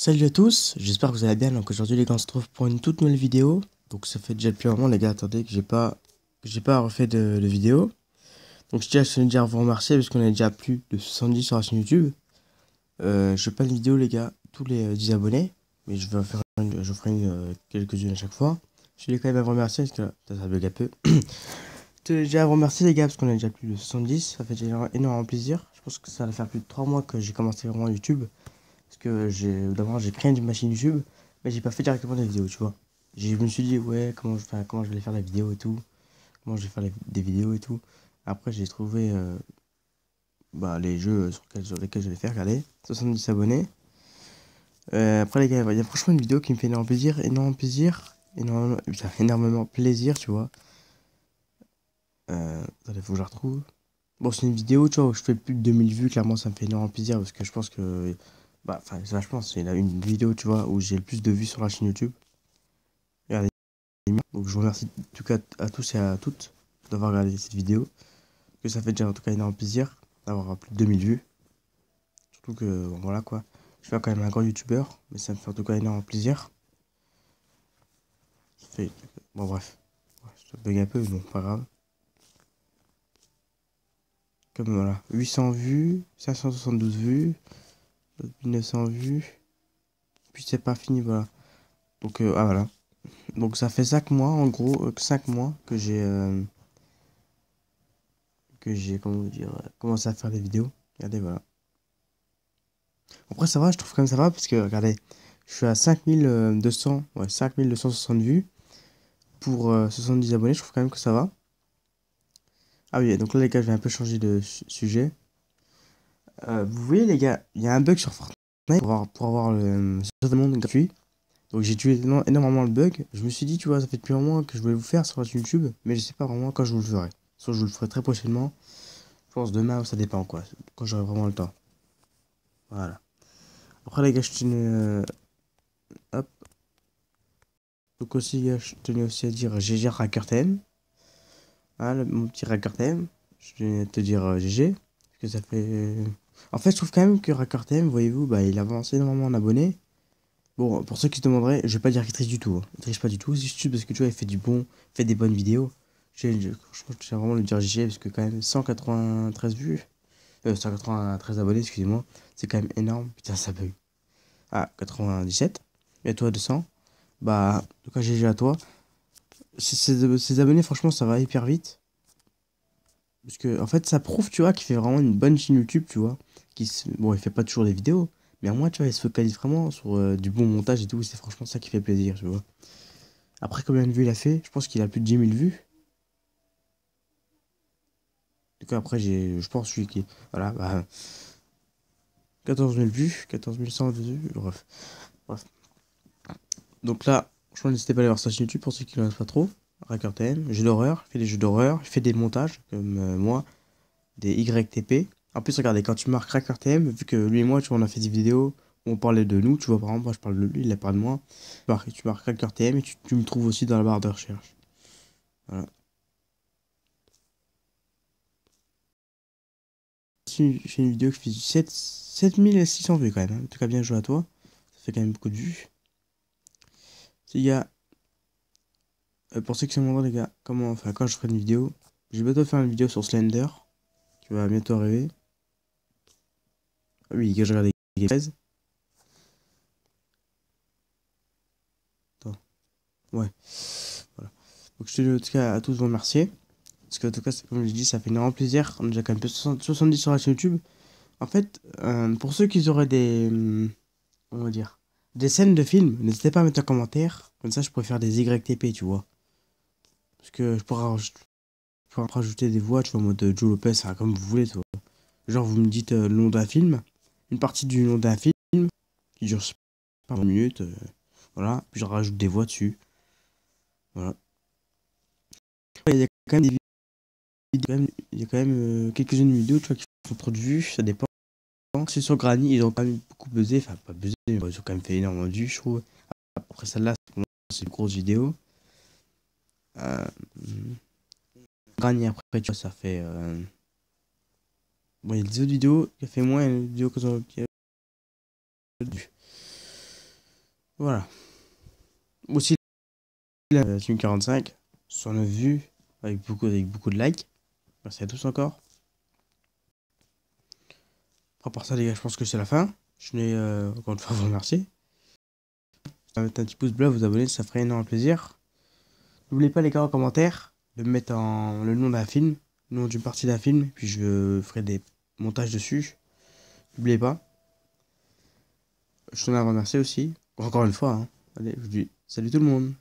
Salut à tous, j'espère que vous allez bien. Donc aujourd'hui les gars on se trouve pour une toute nouvelle vidéo. Donc ça fait déjà depuis un moment les gars, attendez que j'ai pas que j'ai pas refait de, vidéo. Donc je tiens à déjà vous remercier parce qu'on a déjà plus de 70 sur la chaîne YouTube. Euh, je fais pas de vidéo les gars tous les 10 euh, abonnés, mais je vais faire une, je ferai euh, quelques-unes à chaque fois. Je voulais quand même à vous remercier parce que là, ça bug un peu. je déjà à vous remercier les gars parce qu'on a déjà plus de 70, ça fait déjà énormément plaisir. Je pense que ça va faire plus de 3 mois que j'ai commencé vraiment YouTube. Que j'ai d'abord j'ai créé une machine YouTube, mais j'ai pas fait directement des vidéos, tu vois. Je me suis dit ouais comment je, comment je vais faire la vidéo et tout, comment je vais faire des vidéos et tout. Après j'ai trouvé euh, bah, les jeux sur, lesquels, je vais faire, regardez, 70 abonnés. Euh, après les gars, il y a franchement une vidéo qui me fait énormément plaisir, énormément plaisir, énormément, énormément plaisir, tu vois. Euh, faut que je la retrouve. Bon, c'est une vidéo, tu vois, où je fais plus de 2000 vues, clairement ça me fait énormément plaisir parce que je pense que bah, enfin, vachement, c'est une vidéo, tu vois, où j'ai le plus de vues sur la chaîne YouTube. Regardez. Donc, je vous remercie en tout cas à tous et à toutes d'avoir regardé cette vidéo. Que ça fait déjà en tout cas énorme plaisir d'avoir plus de 2000 vues. Surtout que, voilà quoi. Je suis quand même un grand youtubeur, mais ça me fait en tout cas énorme plaisir. Bon, bref. Ça bug un peu, bon, pas grave. Comme voilà, 800 vues, 572 vues. 1900 vues. Puis c'est pas fini, voilà. Donc, euh, ah voilà. Donc ça fait 5 mois, en gros, 5 euh, mois que j'ai... Euh, que j'ai, comment dire, commencé à faire des vidéos. Regardez, voilà. Après, ça va, je trouve quand même ça va, parce que, regardez, je suis à 5200, ouais, 5260 vues. Pour 70 abonnés, je trouve quand même que ça va. Ah oui, donc là, les gars, je vais un peu changer de sujet. Euh, vous voyez les gars, il y a un bug sur Fortnite pour avoir, pour avoir le monde gratuit. Donc j'ai tué énormément le bug. Je me suis dit, tu vois, ça fait depuis un mois que je voulais vous faire sur YouTube, mais je sais pas vraiment quand je vous le ferai. Soit je vous le ferai très prochainement. Je pense demain, ça dépend quoi. Quand j'aurai vraiment le temps. Voilà. Après les gars, je tenais... Euh, hop. Donc aussi, je tenais aussi à dire GG Racker TM. Voilà, mon petit Racker TM. Je tenais à te dire GG. Euh, parce que ça fait... En fait, je trouve quand même que TM, voyez-vous, bah, il avance énormément en abonnés. Bon, pour ceux qui se demanderaient, je vais pas dire qu'il triche du tout. Hein. Il triche pas du tout, c'est juste parce que tu vois, il fait du bon, fait des bonnes vidéos. Je, je, je, je vraiment le dire GG parce que quand même 193 vues, euh, 193 abonnés, excusez-moi, c'est quand même énorme. Putain, ça bug. Ah, 97. Et toi, 200. Bah, en tout cas, GG à toi. Ces abonnés, franchement, ça va hyper vite. Parce que, en fait, ça prouve, tu vois, qu'il fait vraiment une bonne chaîne YouTube, tu vois. Bon, il fait pas toujours des vidéos, mais au moins, tu vois, il se focalise vraiment sur euh, du bon montage et tout. C'est franchement ça qui fait plaisir, tu vois. Après, combien de vues il a fait? Je pense qu'il a plus de 10 000 vues. Tout cas, après, j'ai, je pense, celui qui. Voilà, bah. 14 000 vues, 14 100 vues, bref. Bref. Donc là, je n'hésitez pas à aller voir sa chaîne YouTube pour ceux qui ne connaissent pas trop. Racker TM, jeu d'horreur, fait des jeux d'horreur, fait des montages, comme euh, moi, des YTP. En plus, regardez, quand tu marques Racker TM, vu que lui et moi, tu vois, on a fait des vidéos où on parlait de nous, tu vois, par exemple, moi je parle de lui, il a parlé de moi. Tu marques, tu marques et tu, me trouves aussi dans la barre de recherche. Voilà. J'ai fait une vidéo qui fait 7, 7600 vues quand même. Hein. En tout cas, bien joué à toi. Ça fait quand même beaucoup de vues. A euh, pour ceux qui se demandent les gars, comment, enfin quand je ferai une vidéo, je vais bientôt faire une vidéo sur Slender, qui va bientôt arriver. Oui, que je regarde les 13. Attends. Ouais. Voilà. Donc je tenais en tout cas à tous vous remercier. Parce que en tout cas, comme je dis, ça fait énormément plaisir. On a déjà quand même 70 sur la chaîne YouTube. En fait, euh, pour ceux qui auraient des... Hum, on va dire des scènes de films, n'hésitez pas à mettre un commentaire. Comme ça, je pourrais faire des YTP, tu vois. Parce que je pourrais, rajouter des voix, tu vois, en mode Joe Lopez, comme vous voulez, tu vois. Genre, vous me dites euh, le nom d'un film, une partie du nom d'un film, qui dure 20 minutes, euh, voilà, puis je rajoute des voix dessus. Voilà. Il y a quand même des vidéos, il y a quand même, euh, quelques-unes vidéos, tu vois, qui font trop de vues, ça dépend. C'est sur Granny, ils ont quand même beaucoup buzzé, enfin pas buzzé, mais ils ont quand même fait énormément de vues, je trouve. Après celle-là, c'est une grosse vidéo. Euh, Granny après, tu vois, ça fait. Bon, il y a des autres vidéos qui a fait moins, une vidéo que Voilà. Aussi, la Team 45, 109 vues, avec beaucoup, avec beaucoup de likes. Merci à tous encore. À part ça, les gars, je pense que c'est la fin. Je n'ai euh, encore une fois vous remercier. Mettre un petit pouce bleu, vous abonner, ça ferait énormément plaisir. N'oubliez pas les gars en commentaire de mettre en le nom d'un film, nom d'une partie d'un film, puis je ferai des montages dessus. N'oubliez pas. Je tenais à remercier aussi, encore une fois. Hein. Allez, je vous dis salut tout le monde.